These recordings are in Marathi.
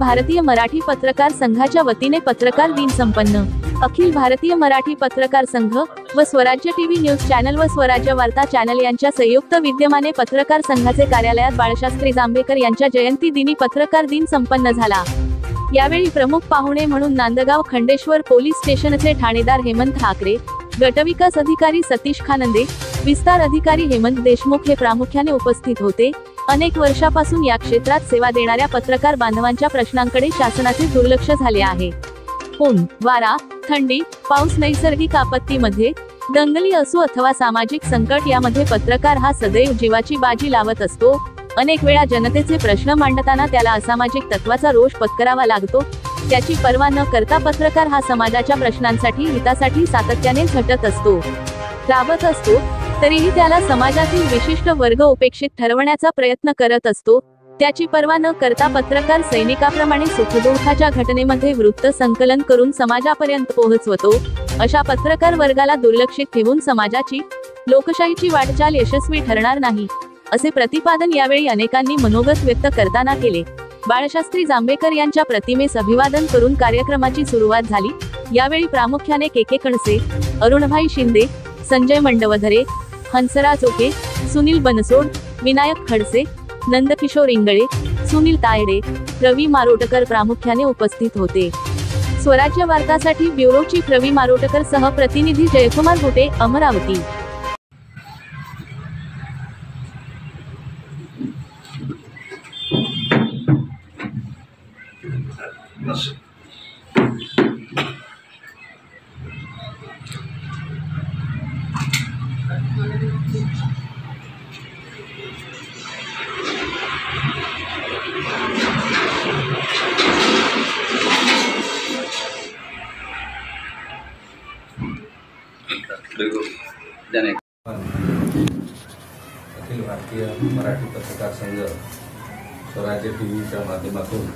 भारतीय मराठी पत्रकार संघाच्या वतीने पत्रकार दिन संपन्न. अखिल भारतीय मराठी पत्रकार संघ व स्वराज्य टीव्ही न्यूज चॅनल व स्वराज्य वार्ता चॅनल यांच्या संयुक्त विद्यमाने पत्रकार संघाचे कार्यालयात बाळशास्त्री जांभेकर यांच्या जयंती दिनी पत्रकार दिन संपन्न झाला. यावेळी प्रमुख पाहुणे म्हणून नांदगाव खंडेश्वर पोलीस स्टेशनचे ठाणेदार हेमंत ठाकरे गटविकास अधिकारी सतीश खानंदे विस्तार अधिकारी हेमंत देशमुख हे प्रामुख्याने उपस्थित होते. अनेक वर्षापासून या क्षेत्रात सेवा देणाऱ्या पत्रकार बांधवांच्या प्रश्नांकडे शासनाचे दुर्लक्ष झाले आहे. ऊन वारा थंडी पाऊस नैसर्गिक आपत्तीमध्ये दंगली असो अथवा सामाजिक संकट यामध्ये पत्रकार हा सदैव जीवाची बाजी लावत असतो. अनेक वेळा जनतेचे प्रश्न मांडताना त्याला असामाजिक तत्वाचा रोष पत्करावा लागतो. त्याची पर्वा न करता पत्रकार हा समाजाच्या प्रश्नांसाठी हितासाठी सातत्याने झटत असतो. राबत असतो. तरीही त्याला समाजातील विशिष्ट वर्ग उपेक्षित ठरवण्याचा प्रयत्न करत असतो. त्याची पर्वा न करता पत्रकार सैनिकाप्रमाणे सुखदुःखाच्या घटनेमध्ये वृत्त संकलन करून समाजापर्यंत पोहोचवतो. अशा पत्रकार वर्गाला दुर्लक्षित ठेवून समाजाची लोकशाहीची वाटचाल यशस्वी ठरणार नाही असे प्रतिपादन यावेळी अनेकांनी मनोगत व्यक्त करताना केले. बाळशास्त्री जांभेकर यांच्या प्रतिमेस अभिवादन करून कार्यक्रमाची सुरुवात झाली. यावेळी प्रामुख्याने K K Kanse Arunbhai Shinde Sanjay Mandavdhare Hansraj okay Sunil Bansod Vinayak Khadse Nandkishor Ingle Sunil Tayde Ravi Marotkar प्रामुख्याने उपस्थित होते. स्वराज्य वार्तासाठी ब्युरो चीफ रवी मारोटकर सह प्रतिनिधी जयकुमार गुटे अमरावती. अखिल भारतीय मराठी पत्रकार संघ स्वराज्य टी व्हीच्या माध्यमातून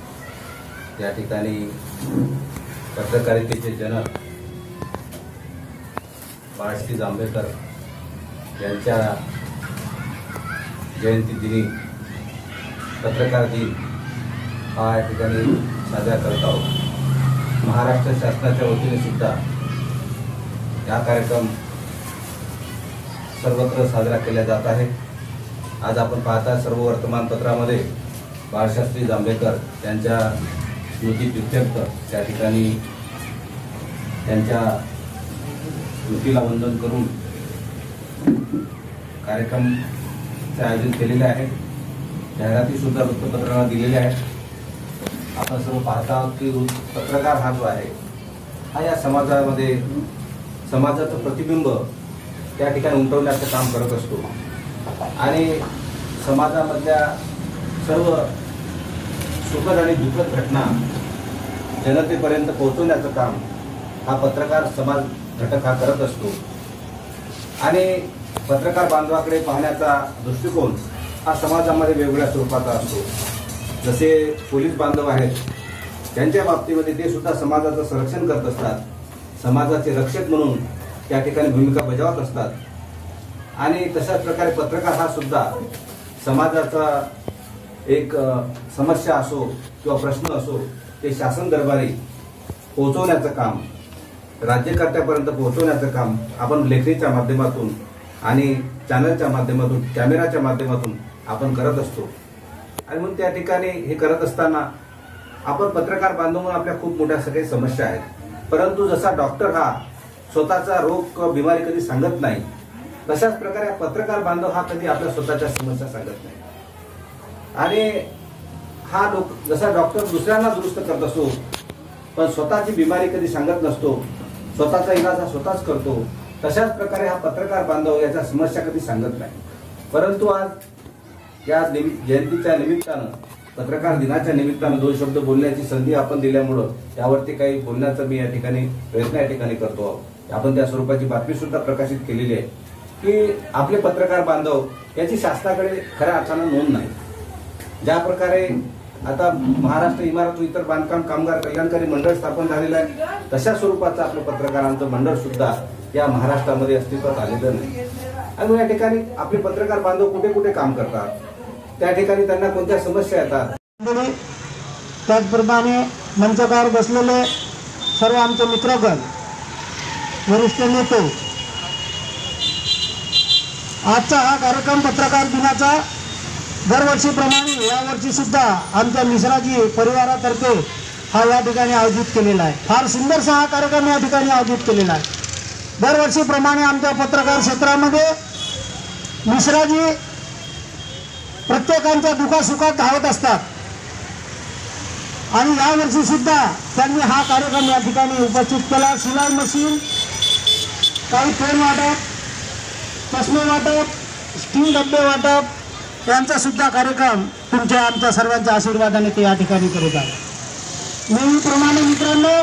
या ठिकाणी पत्रकारितेचे जनक बाळशी जांभेकर यांच्या जयंती दिनी पत्रकार दिन हा या ठिकाणी साजरा करत आहोत. महाराष्ट्र शासनाच्या वतीने सुद्धा हा कार्यक्रम सर्वत्र साजरा केला जात आहे. आज आपण पाहता सर्व वर्तमानपत्रामध्ये बाळशास्त्री जांभेकर यांच्या स्मृती प्रित्यर्थ त्या ठिकाणी त्यांच्या स्मृतीला वंदन करून कार्यक्रमचे आयोजन केलेले आहे. जाहिराती सुद्धा वृत्तपत्रांना दिलेल्या आहेत. आपण सर्व पाहता आहोत की वृत्त- पत्रकार हा जो आहे हा या समाजामध्ये समाजाचं प्रतिबिंब त्या ठिकाणी उमटवण्याचं काम करत असतो. आणि समाजामधल्या सर्व सुखद आणि दुःखद घटना जनतेपर्यंत पोहोचवण्याचं काम हा पत्रकार समाज घटक हा करत असतो. आणि पत्रकार बांधवाकडे पाहण्याचा दृष्टिकोन हा समाजामध्ये वेगवेगळ्या स्वरूपाचा असतो. जसे पोलीस बांधव आहेत त्यांच्या बाबतीमध्ये ते सुद्धा समाजाचं संरक्षण करत असतात. समाजाचे रक्षक म्हणून त्या ठिकाणी भूमिका बजावत असतात. आणि तशाच प्रकारे पत्रकार हा सुद्धा समाजाचा एक समस्या असो किंवा प्रश्न असो ते शासन दरबारी पोहोचवण्याचं काम राज्यकर्त्यापर्यंत पोहोचवण्याचं काम आपण लेखणीच्या माध्यमातून आणि चॅनलच्या माध्यमातून कॅमेराच्या माध्यमातून आपण करत असतो. आणि म्हणून त्या ठिकाणी हे करत असताना आपण पत्रकार बांधव आपल्या खूप मोठ्या सगळ्या समस्या आहेत. परंतु जसा डॉक्टर हा स्वतःचा रोग किंवा बिमारी कधी सांगत नाही तशाच प्रकारे पत्रकार बांधव हा कधी आपल्या स्वतःच्या समस्या सांगत नाही. आणि हा लोक जसा डॉक्टर दुसऱ्यांना दुरुस्त करत असतो पण स्वतःची बिमारी कधी सांगत नसतो स्वतःचा इलाज हा स्वतःच करतो तशाच प्रकारे हा पत्रकार बांधव याच्या समस्या कधी सांगत नाही. परंतु आज या निमि- जयंतीच्या निमित्तानं पत्रकार दिनाच्या निमित्तानं दोन शब्द बोलण्याची संधी आपण दिल्यामुळं यावरती काही बोलण्याचा मी या ठिकाणी प्रयत्न या ठिकाणी करतो आहोत. आपण त्या स्वरूपाची बातमी सुद्धा प्रकाशित केलेली आहे. की आपले पत्रकार बांधव याची शासनाकडे खऱ्या अर्थानं नोंद नाही. ज्या प्रकारे आता महाराष्ट्र इमारत व इतर बांधकाम कामगार कल्याणकारी मंडळ स्थापन झालेलं आहे. तशा स्वरूपाचं आपलं पत्रकारांचं मंडळ सुद्धा या महाराष्ट्रामध्ये अस्तित्वात आलेलं नाही. आणि या ठिकाणी आपले पत्रकार बांधव कुठे कुठे काम करतात? त्या ठिकाणी त्यांना कोणत्या समस्या येतात? त्याचप्रमाणे मंचकावर बसलेले सर्व आमचे मित्रगण वरिष्ठ नेते आजचा हा कार्यक्रम पत्रकार दिनाचा दरवर्षीप्रमाणे यावर्षी सुद्धा आमच्या मिश्राजी परिवारातर्फे हा या ठिकाणी आयोजित केलेला आहे. फार सुंदरसा हा कार्यक्रम या ठिकाणी आयोजित केलेला आहे. दरवर्षीप्रमाणे आमच्या पत्रकार क्षेत्रामध्ये मिश्राजी प्रत्येकांच्या दुखासुखात धावत असतात. आणि यावर्षी सुद्धा त्यांनी हा कार्यक्रम या ठिकाणी उपस्थित केला. शिलाई मशीन काही पेन वाटप चष्मे वाटप स्टील डब्बे वाटप यांचा सुद्धा कार्यक्रम तुमच्या आमच्या सर्वांच्या आशीर्वादाने ते या ठिकाणी करत आहे नेहमीप्रमाणे मित्रांनो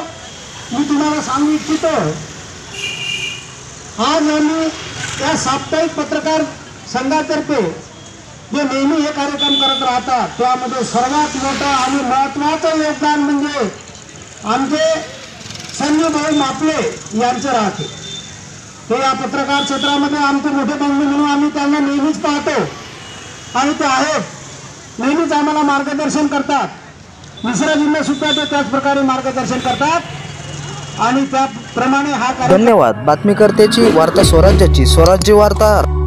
मी तुम्हाला सांगू इच्छितो आज आम्ही या साप्ताहिक पत्रकार संघातर्फे जे नेहमी हे कार्यक्रम करत राहतात त्यामध्ये सर्वात मोठं आणि महत्त्वाचं योगदान म्हणजे आमचे संजूभाऊ मापले यांचं राहते. ते या पत्रकार क्षेत्रामध्ये आमचे मोठे बंधू म्हणून आम्ही त्यांना नेहमीच पाहतो. आणि ते आहेत. नेहमीच आम्हाला मार्गदर्शन करतात. मिश्राजींना सुद्धा ते त्याच प्रकारे मार्गदर्शन करतात. आणि त्याप्रमाणे हा धन्यवाद. बातमीकर्त्याची वार्ता स्वराज्याची. स्वराज्य वार्ता.